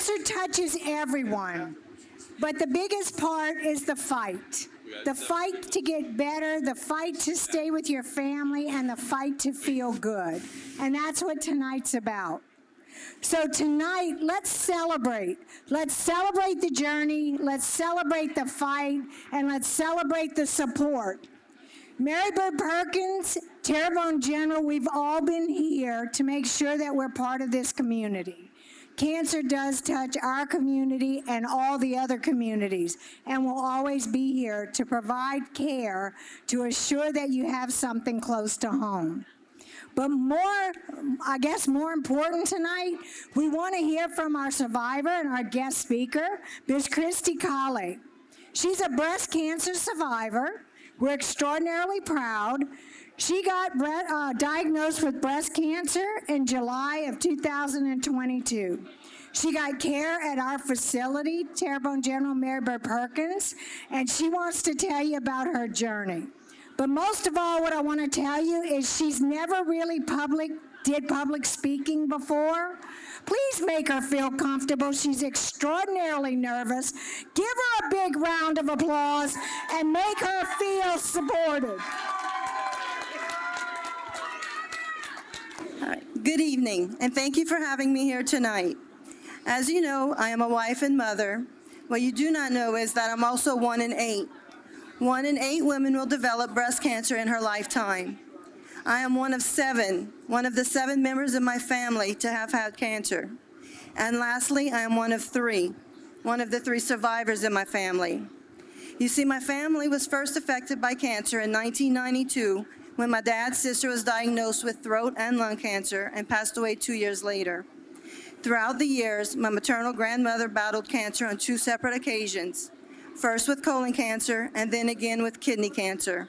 Cancer touches everyone, but the biggest part is the fight. The fight to get better, the fight to stay with your family, and the fight to feel good. And that's what tonight's about. So tonight, let's celebrate. Let's celebrate the journey, let's celebrate the fight, and let's celebrate the support. Mary Bird Perkins, Terrebonne General, we've all been here to make sure that we're part of this community. Cancer does touch our community and all the other communities, and will always be here to provide care to assure that you have something close to home. But more, I guess more important tonight, we want to hear from our survivor and our guest speaker, Ms. Christy Colley. She's a breast cancer survivor. We're extraordinarily proud. She got uh, diagnosed with breast cancer in July of 2022. She got care at our facility, Terrebonne General Mary Bird Perkins, and she wants to tell you about her journey. But most of all, what I want to tell you is she's never really public did public speaking before. Please make her feel comfortable. She's extraordinarily nervous. Give her a big round of applause and make her feel supported. All right. Good evening, and thank you for having me here tonight. As you know, I am a wife and mother. What you do not know is that I'm also one in eight. One in eight women will develop breast cancer in her lifetime. I am one of seven, one of the seven members of my family to have had cancer. And lastly, I am one of three, one of the three survivors in my family. You see, my family was first affected by cancer in 1992 when my dad's sister was diagnosed with throat and lung cancer and passed away two years later. Throughout the years, my maternal grandmother battled cancer on two separate occasions, first with colon cancer and then again with kidney cancer.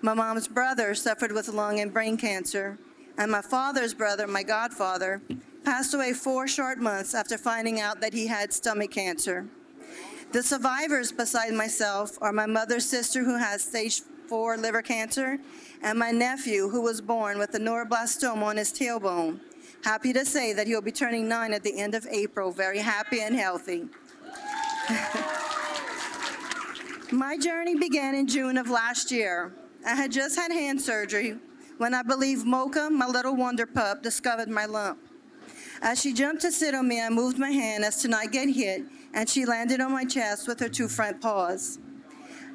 My mom's brother suffered with lung and brain cancer, and my father's brother, my godfather, passed away four short months after finding out that he had stomach cancer. The survivors beside myself are my mother's sister who has stage four liver cancer and my nephew who was born with a neuroblastoma on his tailbone. Happy to say that he'll be turning nine at the end of April, very happy and healthy. my journey began in June of last year. I had just had hand surgery when I believe Mocha, my little wonder pup, discovered my lump. As she jumped to sit on me, I moved my hand as to not get hit, and she landed on my chest with her two front paws.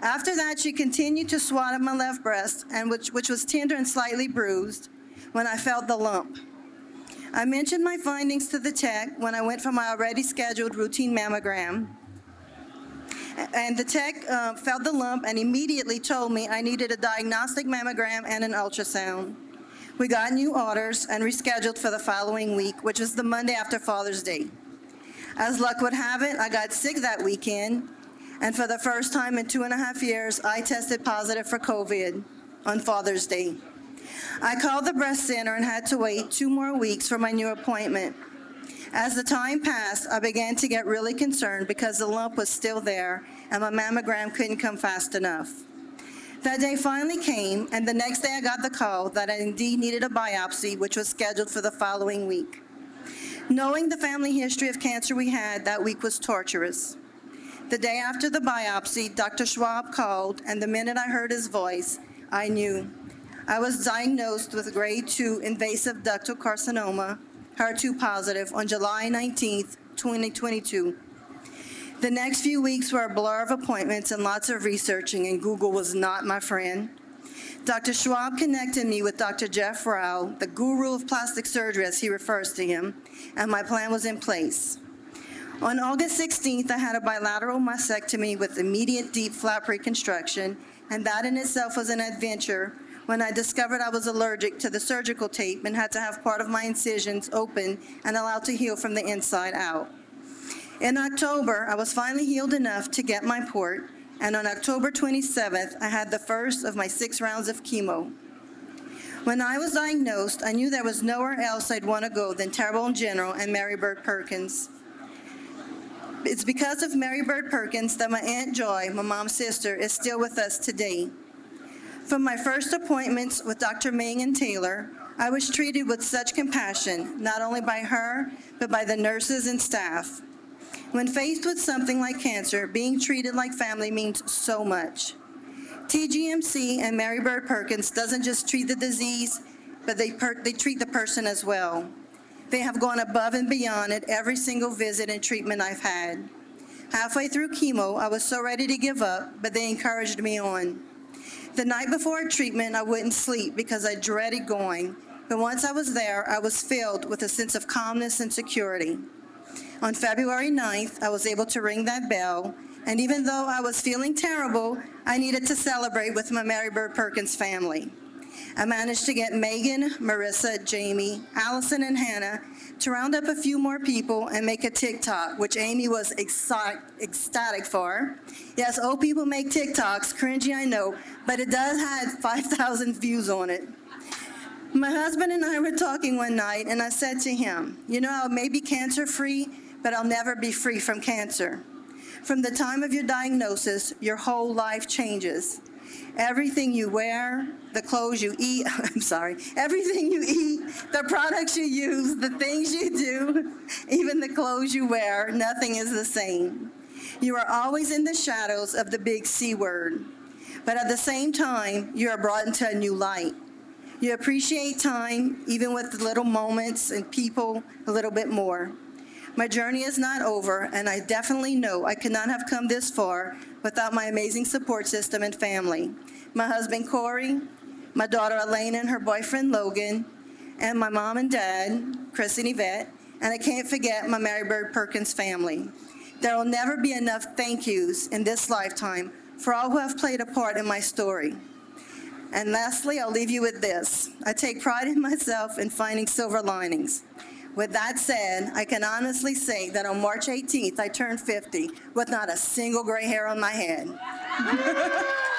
After that, she continued to swat at my left breast, and which, which was tender and slightly bruised, when I felt the lump. I mentioned my findings to the tech when I went for my already scheduled routine mammogram. And the tech uh, felt the lump and immediately told me I needed a diagnostic mammogram and an ultrasound. We got new orders and rescheduled for the following week, which was the Monday after Father's Day. As luck would have it, I got sick that weekend, and for the first time in two and a half years, I tested positive for COVID on Father's Day. I called the breast center and had to wait two more weeks for my new appointment. As the time passed, I began to get really concerned because the lump was still there and my mammogram couldn't come fast enough. That day finally came, and the next day I got the call that I indeed needed a biopsy, which was scheduled for the following week. Knowing the family history of cancer we had, that week was torturous. The day after the biopsy, Dr. Schwab called, and the minute I heard his voice, I knew. I was diagnosed with grade 2 invasive ductal carcinoma, HER2 positive, on July 19, 2022. The next few weeks were a blur of appointments and lots of researching, and Google was not my friend. Dr. Schwab connected me with Dr. Jeff Rao, the guru of plastic surgery as he refers to him, and my plan was in place. On August 16th, I had a bilateral mastectomy with immediate DIEP flap reconstruction, and that in itself was an adventure when I discovered I was allergic to the surgical tape and had to have part of my incisions open and allowed to heal from the inside out. In October, I was finally healed enough to get my port, and on October 27th, I had the first of my six rounds of chemo. When I was diagnosed, I knew there was nowhere else I'd want to go than Terrebonne General and Mary Bird Perkins. It's because of Mary Bird Perkins that my Aunt Joy, my mom's sister, is still with us today. From my first appointments with Dr. Ming and Taylor, I was treated with such compassion, not only by her, but by the nurses and staff. When faced with something like cancer, being treated like family means so much. TGMC and Mary Bird Perkins doesn't just treat the disease, but they, they treat the person as well. They have gone above and beyond at every single visit and treatment I've had. Halfway through chemo, I was so ready to give up, but they encouraged me on. The night before treatment, I wouldn't sleep because I dreaded going. But once I was there, I was filled with a sense of calmness and security. On February 9th, I was able to ring that bell, and even though I was feeling terrible, I needed to celebrate with my Mary Bird Perkins family. I managed to get Megan, Marissa, Jamie, Allison, and Hannah to round up a few more people and make a TikTok, which Amy was ecstatic for. Yes, old people make TikToks, cringy, I know, but it does have 5,000 views on it. My husband and I were talking one night, and I said to him, You know, I may be cancer free, but I'll never be free from cancer. From the time of your diagnosis, your whole life changes. Everything you wear, the clothes you eat, I'm sorry, everything you eat, the products you use, the things you do, even the clothes you wear, nothing is the same. You are always in the shadows of the big C word. But at the same time, you are brought into a new light. You appreciate time, even with the little moments and people, a little bit more. My journey is not over, and I definitely know I could not have come this far without my amazing support system and family. My husband Corey, my daughter Elaine and her boyfriend Logan, and my mom and dad, Chris and Yvette, and I can't forget my Mary Bird Perkins family. There will never be enough thank yous in this lifetime for all who have played a part in my story. And lastly, I'll leave you with this. I take pride in myself in finding silver linings. With that said, I can honestly say that on March 18th, I turned 50 with not a single gray hair on my head.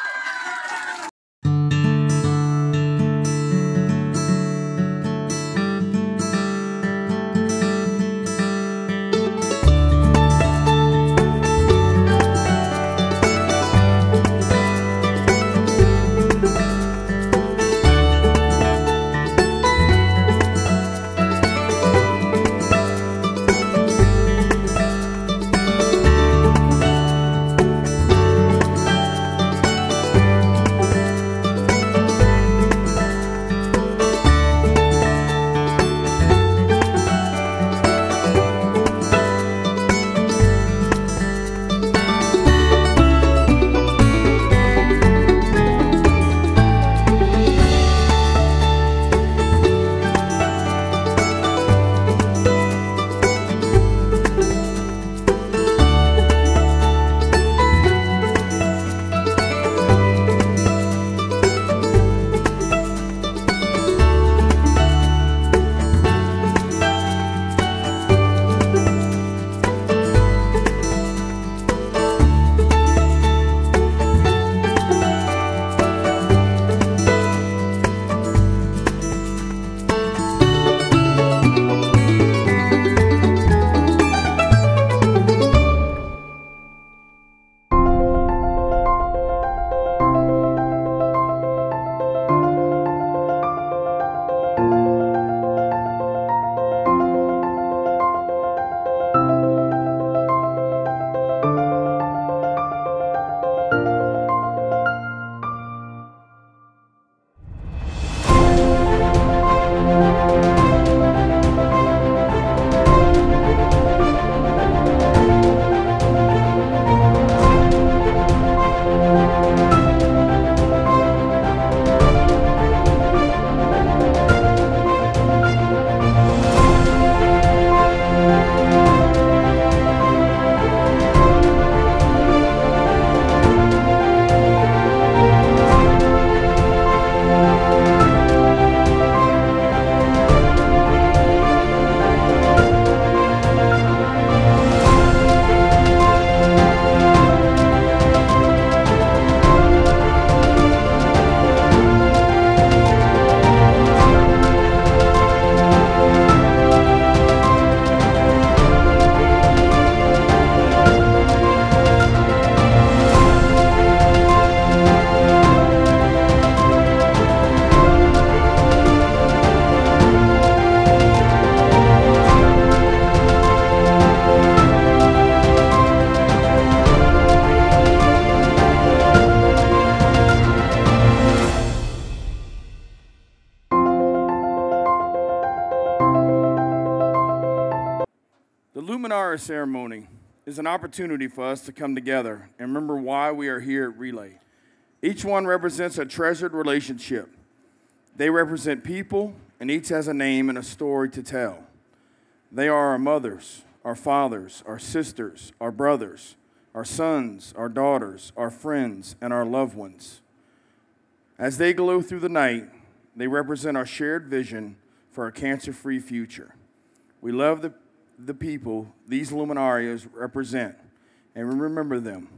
opportunity for us to come together and remember why we are here at Relay. Each one represents a treasured relationship. They represent people, and each has a name and a story to tell. They are our mothers, our fathers, our sisters, our brothers, our sons, our daughters, our friends, and our loved ones. As they glow through the night, they represent our shared vision for a cancer free future. We love the, the people these luminarias represent, and remember them,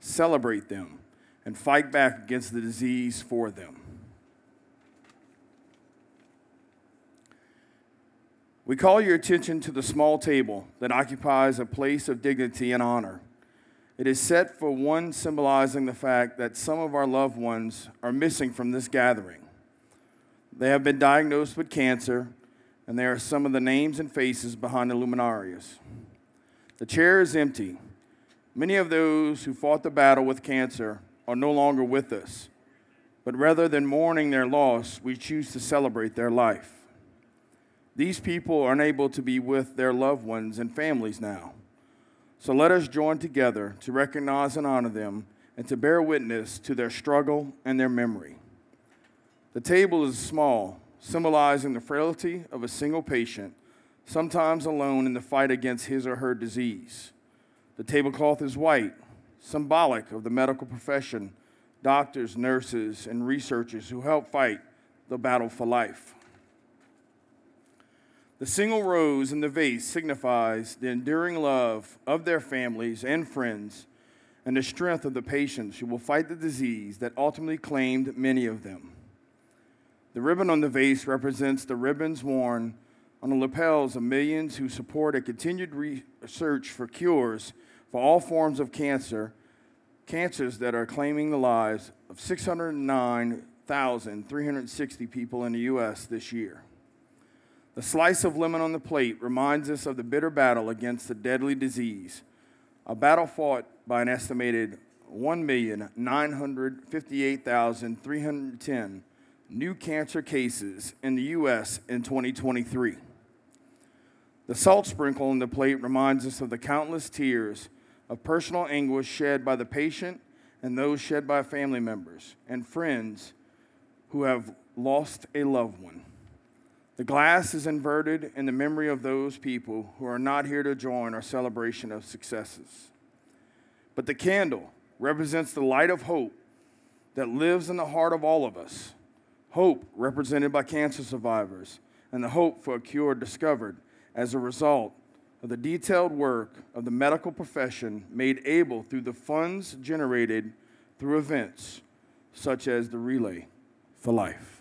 celebrate them, and fight back against the disease for them. We call your attention to the small table that occupies a place of dignity and honor. It is set for one symbolizing the fact that some of our loved ones are missing from this gathering. They have been diagnosed with cancer, and there are some of the names and faces behind the luminarias. The chair is empty. Many of those who fought the battle with cancer are no longer with us, but rather than mourning their loss, we choose to celebrate their life. These people are unable to be with their loved ones and families now. So let us join together to recognize and honor them and to bear witness to their struggle and their memory. The table is small, symbolizing the frailty of a single patient, sometimes alone in the fight against his or her disease. The tablecloth is white, symbolic of the medical profession, doctors, nurses, and researchers who help fight the battle for life. The single rose in the vase signifies the enduring love of their families and friends and the strength of the patients who will fight the disease that ultimately claimed many of them. The ribbon on the vase represents the ribbons worn on the lapels of millions who support a continued research for cures for all forms of cancer, cancers that are claiming the lives of 609,360 people in the U.S. this year. The slice of lemon on the plate reminds us of the bitter battle against the deadly disease, a battle fought by an estimated 1,958,310 new cancer cases in the U.S. in 2023. The salt sprinkle on the plate reminds us of the countless tears of personal anguish shed by the patient and those shed by family members and friends who have lost a loved one. The glass is inverted in the memory of those people who are not here to join our celebration of successes. But the candle represents the light of hope that lives in the heart of all of us. Hope represented by cancer survivors, and the hope for a cure discovered as a result of the detailed work of the medical profession made able through the funds generated through events such as the Relay for Life.